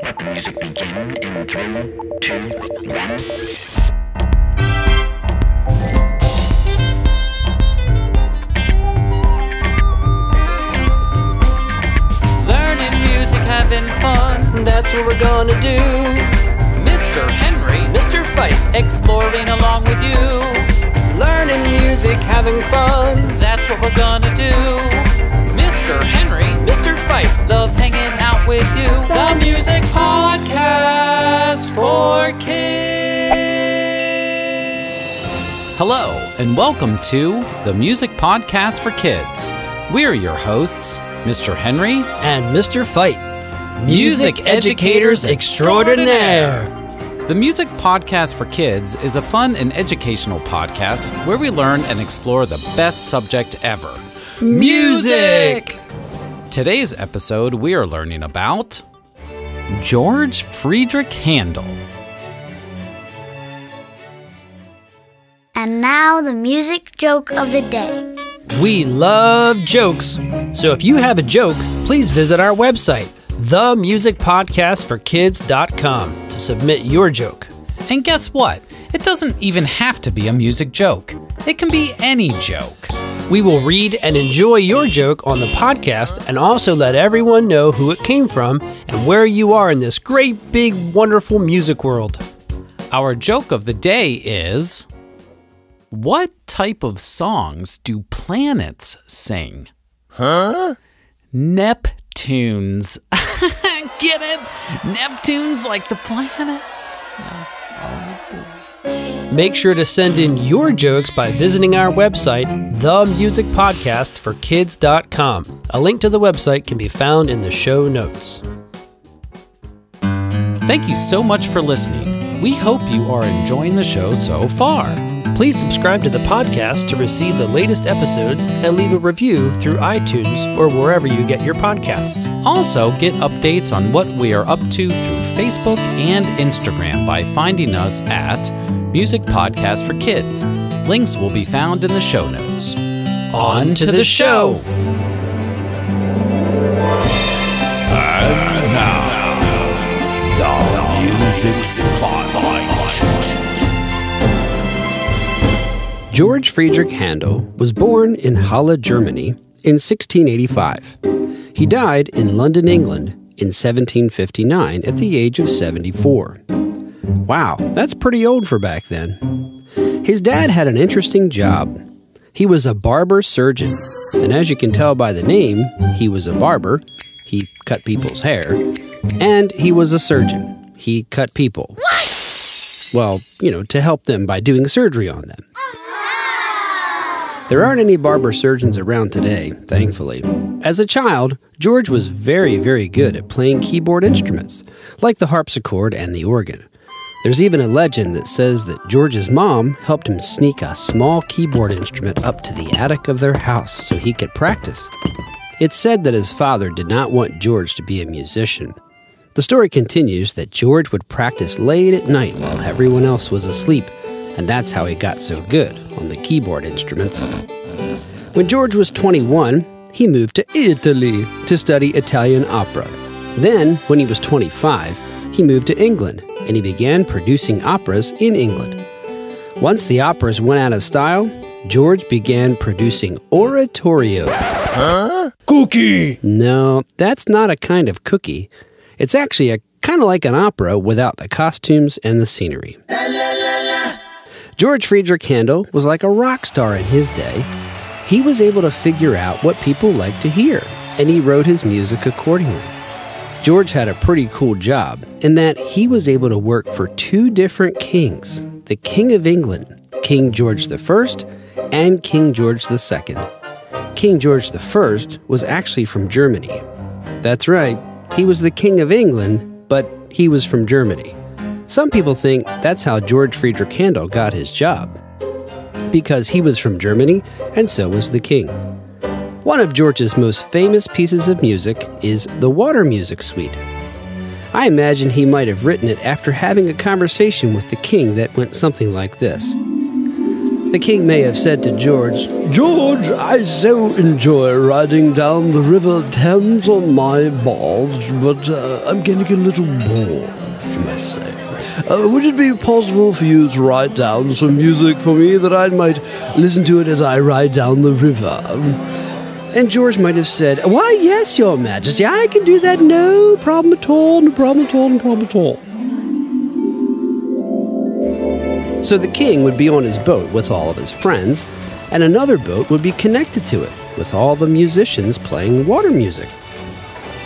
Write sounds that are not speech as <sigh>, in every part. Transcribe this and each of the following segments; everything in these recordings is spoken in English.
Let the music begin in three, two, one. Learning music, having fun. That's what we're gonna do. Mr. Henry, Mr. Fite, exploring along with you. learning music, having fun. That's what we're gonna do. Kids. Hello, and welcome to the Music Podcast for Kids. We're your hosts, Mr. Henry, And Mr. Fite, Music educators extraordinaire. The Music Podcast for Kids is a fun and educational podcast where we learn and explore the best subject ever Music! Today's episode, we are learning about George Frideric Handel. And now the music joke of the day. We love jokes. So if you have a joke, please visit our website, themusicpodcastforkids.com, to submit your joke. And guess what? It doesn't even have to be a music joke, it can be any joke. We will read and enjoy your joke on the podcast and also let everyone know who it came from and where you are in this great, big, wonderful music world. Our joke of the day is What type of songs do planets sing? Huh? Neptunes. <laughs> Get it? Neptunes like the planet? Oh, oh, Make sure to send in your jokes by visiting our website, themusicpodcastforkids.com. A link to the website can be found in the show notes. Thank you so much for listening. We hope you are enjoying the show so far. Please subscribe to the podcast to receive the latest episodes and leave a review through iTunes or wherever you get your podcasts. Also, get updates on what we are up to through Facebook and Instagram by finding us at Music Podcast for Kids. Links will be found in the show notes. On to the show! George Frideric Handel was born in Halle, Germany in 1685. He died in London, England in 1759 at the age of 74. Wow, that's pretty old for back then. His dad had an interesting job. He was a barber surgeon, and as you can tell by the name, he was a barber. He cut people's hair, and he was a surgeon. He cut people. Well, you know, to help them by doing surgery on them. Oh. There aren't any barber surgeons around today, thankfully. As a child, George was very, very good at playing keyboard instruments, like the harpsichord and the organ. There's even a legend that says that George's mom helped him sneak a small keyboard instrument up to the attic of their house so he could practice. It's said that his father did not want George to be a musician. The story continues that George would practice late at night while everyone else was asleep, and that's how he got so good on the keyboard instruments. When George was 21, he moved to Italy to study Italian opera. Then, when he was 25, he moved to England and he began producing operas in England. Once the operas went out of style, George began producing oratorio. Huh? Cookie! No, that's not a kind of cookie. It's actually a kind of like an opera without the costumes and the scenery. George Frideric Handel was like a rock star in his day. He was able to figure out what people liked to hear, and he wrote his music accordingly. George had a pretty cool job in that he was able to work for two different kings the King of England, King George I, and King George II. King George I was actually from Germany. That's right, he was the King of England, but he was from Germany. Some people think that's how George Frideric Handel got his job. Because he was from Germany, and so was the king. One of George's most famous pieces of music is the Water Music Suite. I imagine he might have written it after having a conversation with the king that went something like this The king may have said to George, George, I so enjoy riding down the River Thames on my barge, but uh, I'm getting a little bored, you might say. Uh, would it be possible for you to write down some music for me that I might listen to it as I ride down the river? And George might have said, Why, yes, Your Majesty, I can do that, no problem at all, no problem at all, no problem at all. So the king would be on his boat with all of his friends, and another boat would be connected to it with all the musicians playing water music.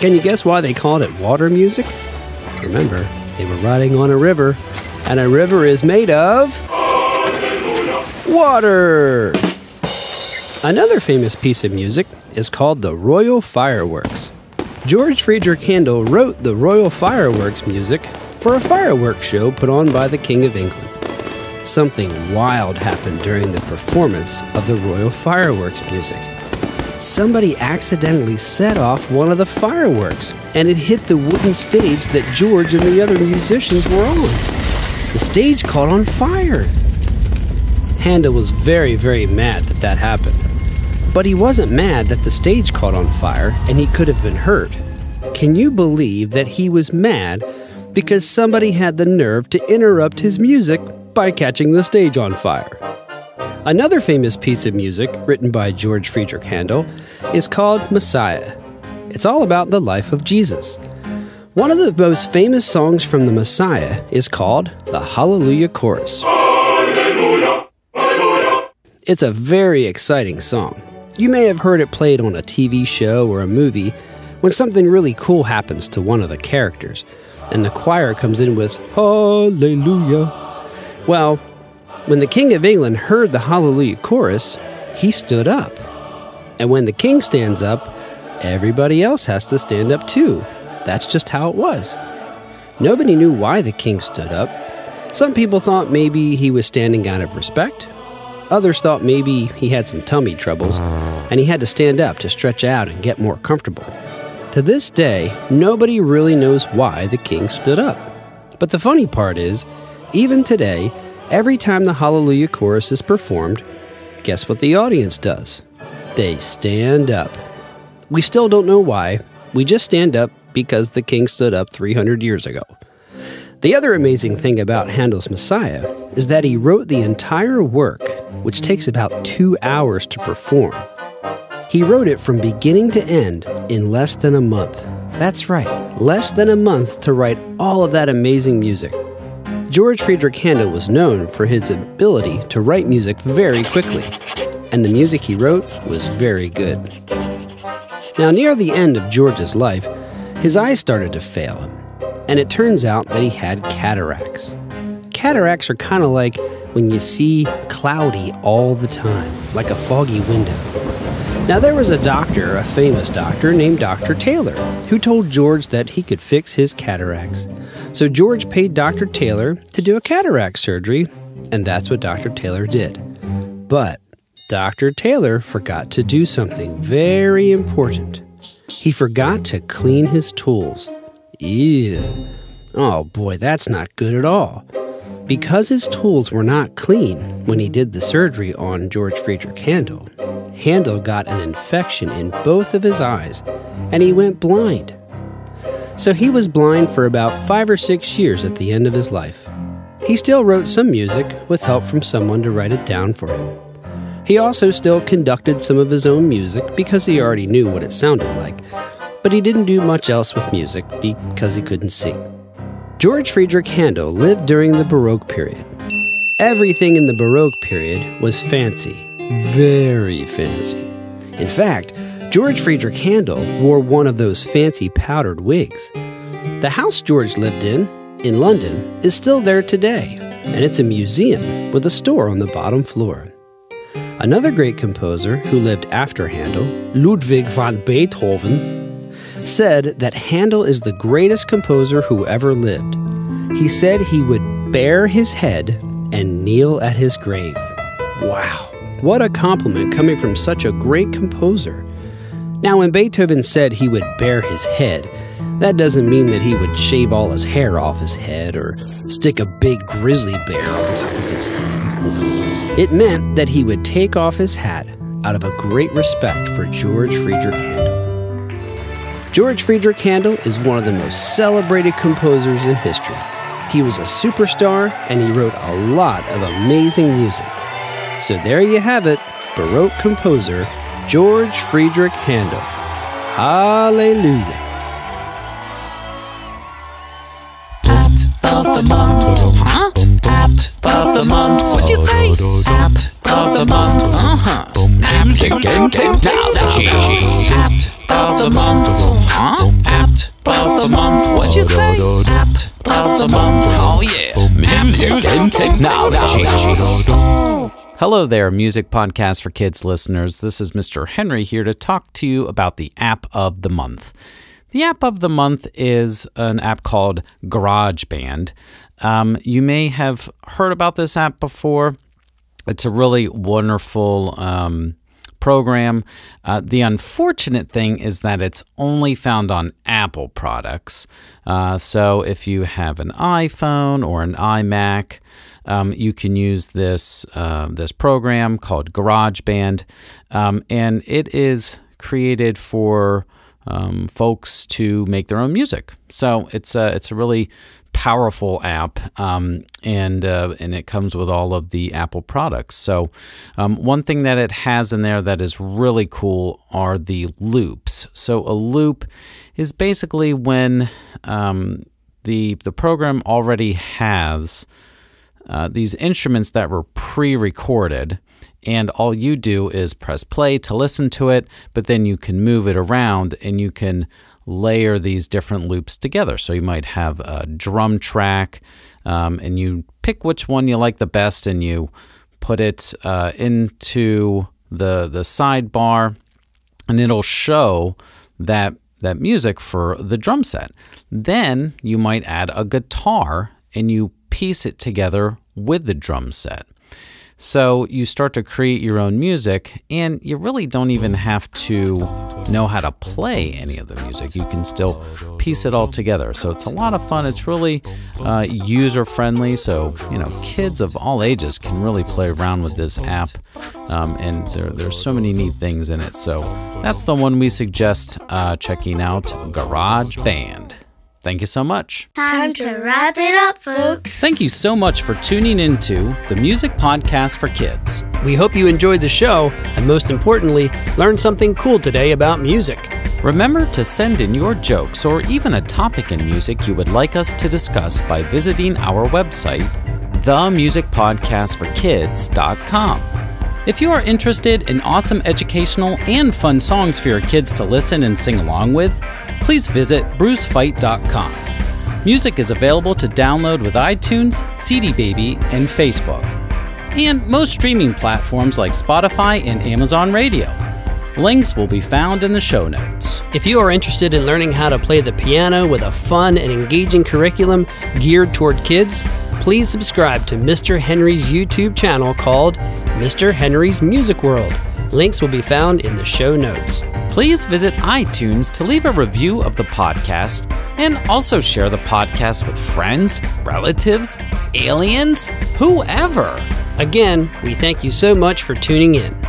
Can you guess why they called it water music? Remember, they were riding on a river, and a river is made of water. Another famous piece of music is called the Royal Fireworks. George Frideric Handel wrote the Royal Fireworks music for a fireworks show put on by the King of England something wild happened during the performance of the Royal Fireworks music. Somebody accidentally set off one of the fireworks, and it hit the wooden stage that George and the other musicians were on. The stage caught on fire. Handel was very, very mad that that happened. But he wasn't mad that the stage caught on fire and he could have been hurt. Can you believe that he was mad because somebody had the nerve to interrupt his music by catching the stage on fire. Another famous piece of music written by George Frideric Handel is called Messiah. It's all about the life of Jesus. One of the most famous songs from the Messiah is called the Hallelujah Chorus. It's a very exciting song. You may have heard it played on a TV show or a movie when something really cool happens to one of the characters, and the choir comes in with Hallelujah, well, when the King of England heard the Hallelujah chorus, he stood up. And when the king stands up, everybody else has to stand up too. That's just how it was. Nobody knew why the king stood up. Some people thought maybe he was standing out of respect. Others thought maybe he had some tummy troubles and he had to stand up to stretch out and get more comfortable. To this day, nobody really knows why the king stood up. But the funny part is, even today, every time the Hallelujah chorus is performed, guess what the audience does? They stand up. We still don't know why. We just stand up because the king stood up 300 years ago. The other amazing thing about Handel's Messiah is that he wrote the entire work, which takes about two hours to perform. He wrote it from beginning to end in less than a month. That's right, less than a month to write all of that amazing music. George Frideric Handel was known for his ability to write music very quickly, and the music he wrote was very good. Now, near the end of George's life, his eyes started to fail him, and it turns out that he had cataracts. Cataracts are kind of like when you see cloudy all the time, like a foggy window. Now, there was a doctor, a famous doctor named Dr. Taylor, who told George that he could fix his cataracts. So George paid Dr. Taylor to do a cataract surgery, and that's what Dr. Taylor did. But Dr. Taylor forgot to do something very important. He forgot to clean his tools. Ew. Oh boy, that's not good at all. Because his tools were not clean when he did the surgery on George Frideric Handel, Handel got an infection in both of his eyes and he went blind. So he was blind for about five or six years at the end of his life. He still wrote some music with help from someone to write it down for him. He also still conducted some of his own music because he already knew what it sounded like, but he didn't do much else with music because he couldn't see. George Frideric Handel lived during the Baroque period. Everything in the Baroque period was fancy, very fancy. In fact, George Frideric Handel wore one of those fancy powdered wigs. The house George lived in, in London, is still there today, and it's a museum with a store on the bottom floor. Another great composer who lived after Handel, Ludwig van Beethoven, said that Handel is the greatest composer who ever lived. He said he would bare his head and kneel at his grave. Wow, what a compliment coming from such a great composer. Now, when Beethoven said he would bare his head, That doesn't mean that he would shave all his hair off his head or stick a big grizzly bear on top of his head. It meant that he would take off his hat out of a great respect for George Frideric Handel. George Frideric Handel is one of the most celebrated composers in history. He was a superstar and he wrote a lot of amazing music. So there you have it, Baroque composer George Frideric Handel. Hallelujah. of the month. Huh? Apt of the month. What'd you say? Apt of the month. Uh-huh. Apt and technology. Apt of the month. Huh? Apt of the month. What'd you say? Apt of the month. Oh yeah. Music and technology. Hello there, Music Podcast for Kids listeners. This is Mr. Henry here to talk to you about the app of the month. The app of the month is an app called GarageBand. Um, you may have heard about this app before. It's a really wonderful um, program. Uh, the unfortunate thing is that it's only found on Apple products. Uh, so if you have an iPhone or an iMac, um, you can use this uh, this program called GarageBand, um, and it is created for um, folks to make their own music. So it's a it's a really powerful app, um, and uh, and it comes with all of the Apple products. So um, one thing that it has in there that is really cool are the loops. So a loop is basically when um, the the program already has uh, these instruments that were pre-recorded and all you do is press play to listen to it but then you can move it around and you can layer these different loops together so you might have a drum track um, and you pick which one you like the best and you put it uh, into the the sidebar and it'll show that that music for the drum set then you might add a guitar and you piece it together with the drum set. So you start to create your own music, and you really don't even have to know how to play any of the music. You can still piece it all together. So it's a lot of fun. It's really uh, user friendly. So, you know, kids of all ages can really play around with this app. Um, and there, there's so many neat things in it. So that's the one we suggest uh, checking out GarageBand. Thank you so much. Time to wrap it up, folks. Thank you so much for tuning into the Music Podcast for Kids. We hope you enjoyed the show and, most importantly, learned something cool today about music. Remember to send in your jokes or even a topic in music you would like us to discuss by visiting our website, themusicpodcastforkids.com. If you are interested in awesome educational and fun songs for your kids to listen and sing along with, please visit brucefite.com. Music is available to download with iTunes, CD Baby, and Facebook, and most streaming platforms like Spotify and Amazon Radio. Links will be found in the show notes. If you are interested in learning how to play the piano with a fun and engaging curriculum geared toward kids, please subscribe to Mr. Henry's YouTube channel called Mr. Henry's Music World. Links will be found in the show notes. Please visit iTunes to leave a review of the podcast and also share the podcast with friends, relatives, aliens, whoever. Again, we thank you so much for tuning in.